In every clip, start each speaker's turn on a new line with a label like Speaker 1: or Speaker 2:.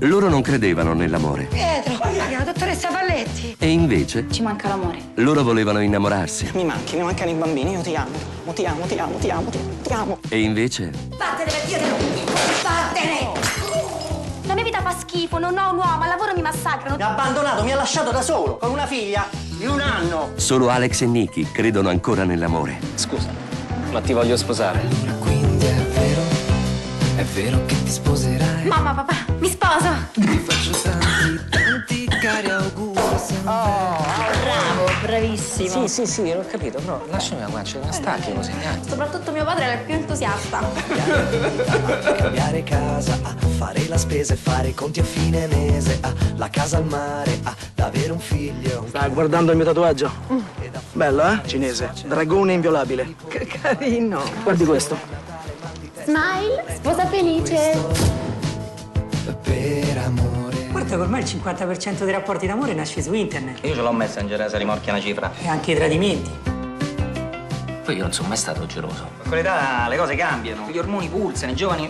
Speaker 1: Loro non credevano nell'amore
Speaker 2: Pietro, la dottoressa Palletti.
Speaker 1: e invece
Speaker 3: Ci manca l'amore.
Speaker 1: loro volevano innamorarsi
Speaker 4: Mi manchi, mi mancano i bambini, io ti amo. Mo ti amo, ti amo, ti amo, ti amo, ti amo.
Speaker 1: e invece
Speaker 2: Vattene Dio, vattene!
Speaker 3: La mia vita fa schifo, non ho un uomo, al lavoro mi massacrano.
Speaker 4: Mi ha abbandonato, mi ha lasciato da solo, con una figlia di un anno.
Speaker 1: solo Alex e Nicky credono ancora nell'amore.
Speaker 5: Scusa, ma ti voglio sposare.
Speaker 6: È vero, che ti sposerai.
Speaker 3: Mamma, papà, mi sposo.
Speaker 6: Ti faccio tanti, tanti cari auguri.
Speaker 3: Bravo, bravissimo.
Speaker 5: Sì, sì, sì, l'ho capito, però lasciami la guancia, non stacchi così, eh.
Speaker 3: Soprattutto mio padre era il più entusiasta.
Speaker 6: Cambiare casa, a fare la spesa e fare i conti a fine mese. A la casa al mare, a da avere un figlio.
Speaker 7: Stai guardando il mio tatuaggio? Bello, eh? Cinese. Dragone inviolabile.
Speaker 2: Che carino.
Speaker 7: Guardi questo.
Speaker 3: Smile, sposa felice.
Speaker 6: Per amore.
Speaker 4: Guarda che ormai il 50% dei rapporti d'amore nasce su internet.
Speaker 5: Io ce l'ho Messenger, se rimorchia una cifra.
Speaker 4: E anche i tradimenti.
Speaker 5: Poi io non sono mai stato geloso.
Speaker 4: A quell'età le cose cambiano. Gli ormoni pulsano, i giovani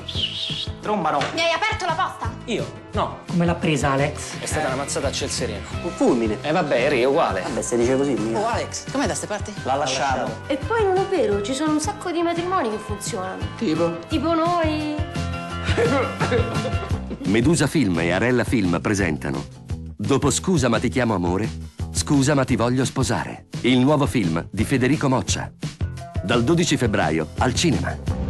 Speaker 4: trombano.
Speaker 3: Mi hai aperto la posta?
Speaker 5: Io? No.
Speaker 4: Come l'ha presa Alex?
Speaker 5: È stata una mazzata a ciel sereno.
Speaker 4: Un fulmine.
Speaker 5: E vabbè, eri uguale.
Speaker 4: Vabbè, se dice così, mio.
Speaker 8: Oh Alex, com'è da ste parti?
Speaker 4: L'ha lasciato.
Speaker 3: E poi non è vero, ci sono un sacco di matrimoni che funzionano.
Speaker 7: Tipo?
Speaker 3: Tipo noi.
Speaker 1: Medusa Film e Arella Film presentano Dopo Scusa ma ti chiamo amore, Scusa ma ti voglio sposare. Il nuovo film di Federico Moccia. Dal 12 febbraio al cinema.